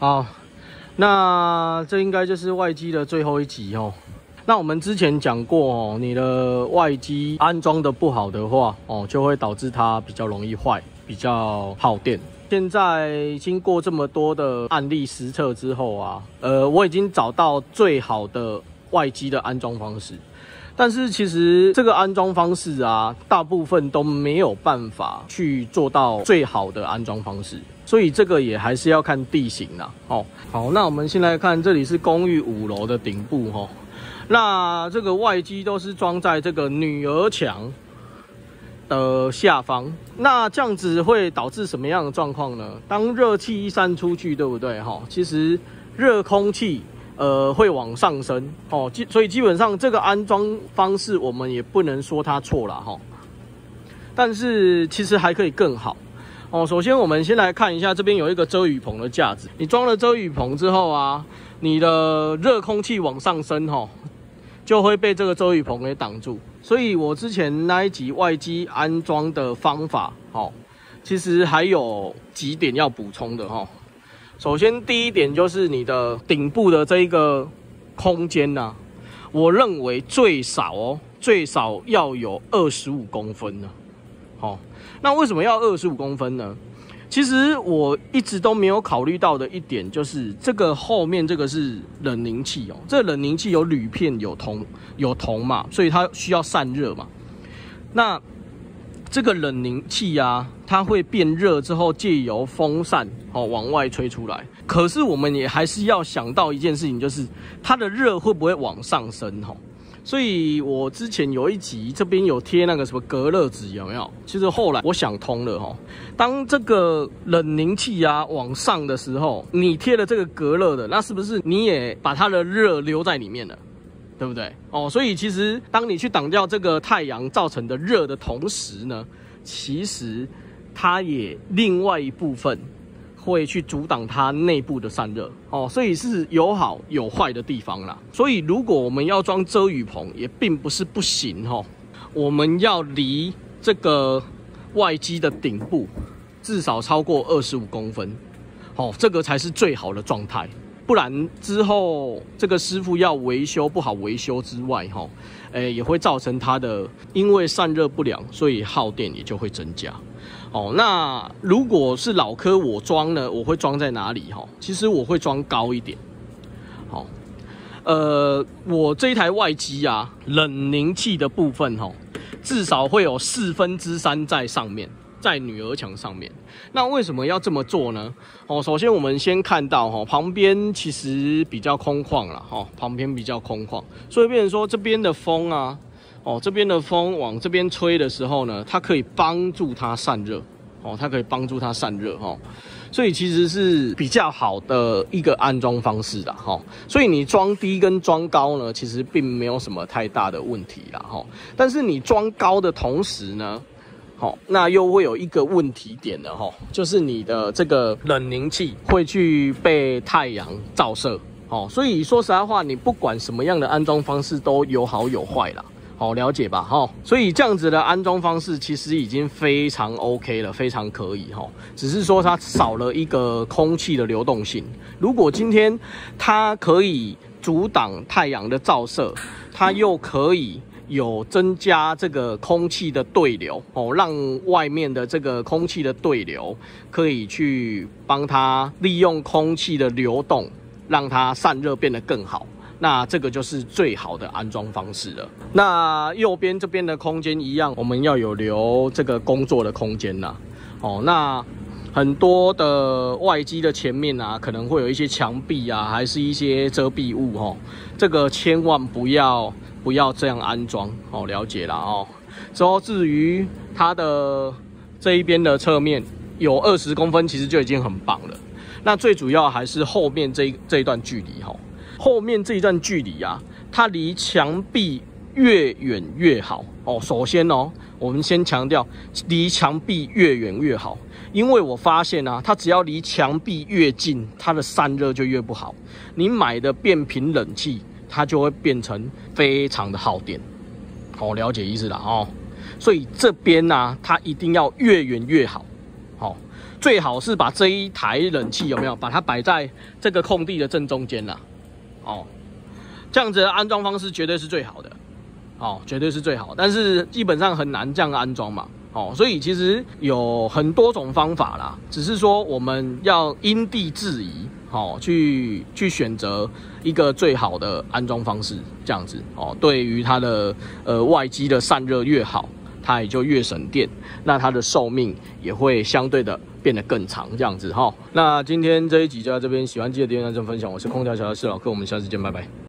好，那这应该就是外机的最后一集哦。那我们之前讲过哦，你的外机安装的不好的话哦，就会导致它比较容易坏，比较耗电。现在经过这么多的案例实测之后啊，呃，我已经找到最好的外机的安装方式。但是其实这个安装方式啊，大部分都没有办法去做到最好的安装方式，所以这个也还是要看地形啦。哦，好，那我们先来看，这里是公寓五楼的顶部哈。那这个外机都是装在这个女儿墙的下方，那这样子会导致什么样的状况呢？当热气一散出去，对不对？哈，其实热空气。呃，会往上升哦，基所以基本上这个安装方式我们也不能说它错了哈，但是其实还可以更好哦。首先我们先来看一下这边有一个遮雨棚的架子，你装了遮雨棚之后啊，你的热空气往上升哈，就会被这个遮雨棚给挡住。所以我之前那一集外机安装的方法哦，其实还有几点要补充的哈。首先，第一点就是你的顶部的这一个空间呢，我认为最少哦，最少要有二十五公分呢。好，那为什么要二十五公分呢？其实我一直都没有考虑到的一点就是，这个后面这个是冷凝器哦，这冷凝器有铝片、有铜、有铜嘛，所以它需要散热嘛。那这个冷凝器呀，它会变热之后，借由风扇哦往外吹出来。可是我们也还是要想到一件事情，就是它的热会不会往上升哈？所以我之前有一集这边有贴那个什么隔热纸，有没有？其实后来我想通了哈，当这个冷凝器啊往上的时候，你贴了这个隔热的，那是不是你也把它的热留在里面了？对不对？哦，所以其实当你去挡掉这个太阳造成的热的同时呢，其实它也另外一部分会去阻挡它内部的散热哦，所以是有好有坏的地方啦。所以如果我们要装遮雨棚，也并不是不行哈。我们要离这个外机的顶部至少超过二十五公分，哦，这个才是最好的状态。不然之后这个师傅要维修不好维修之外，哈，诶也会造成它的因为散热不良，所以耗电也就会增加。哦，那如果是老科我装呢，我会装在哪里？哈，其实我会装高一点。好，呃，我这一台外机啊，冷凝器的部分，哈，至少会有四分之三在上面。在女儿墙上面，那为什么要这么做呢？哦，首先我们先看到哈，旁边其实比较空旷了哈，旁边比较空旷，所以变成说这边的风啊，哦，这边的风往这边吹的时候呢，它可以帮助它散热，哦，它可以帮助它散热哈，所以其实是比较好的一个安装方式啦哈，所以你装低跟装高呢，其实并没有什么太大的问题啦哈，但是你装高的同时呢。好，那又会有一个问题点了哈，就是你的这个冷凝器会去被太阳照射，哦，所以说实在话，你不管什么样的安装方式都有好有坏啦，好了解吧哈，所以这样子的安装方式其实已经非常 OK 了，非常可以哈，只是说它少了一个空气的流动性。如果今天它可以阻挡太阳的照射，它又可以。有增加这个空气的对流哦，让外面的这个空气的对流可以去帮它利用空气的流动，让它散热变得更好。那这个就是最好的安装方式了。那右边这边的空间一样，我们要有留这个工作的空间呐。哦，那很多的外机的前面啊，可能会有一些墙壁啊，还是一些遮蔽物哦，这个千万不要。不要这样安装哦，了解了哦。之后至于它的这一边的侧面有二十公分，其实就已经很棒了。那最主要还是后面这这一段距离哈，后面这一段距离啊，它离墙壁越远越好哦。首先哦，我们先强调离墙壁越远越好，因为我发现啊，它只要离墙壁越近，它的散热就越不好。你买的变频冷气。它就会变成非常的耗电，好了解意思了哦。所以这边呢，它一定要越远越好，好。最好是把这一台冷气有没有把它摆在这个空地的正中间啦，哦，这样子的安装方式绝对是最好的，哦，绝对是最好，但是基本上很难这样安装嘛，哦，所以其实有很多种方法啦，只是说我们要因地制宜，哦，去去选择一个最好的安装方式，这样子，哦，对于它的呃外机的散热越好。它也就越省电，那它的寿命也会相对的变得更长，这样子哈。那今天这一集就到这边，喜欢记得点赞、分享。我是空调小的四老客，我们下次见，拜拜。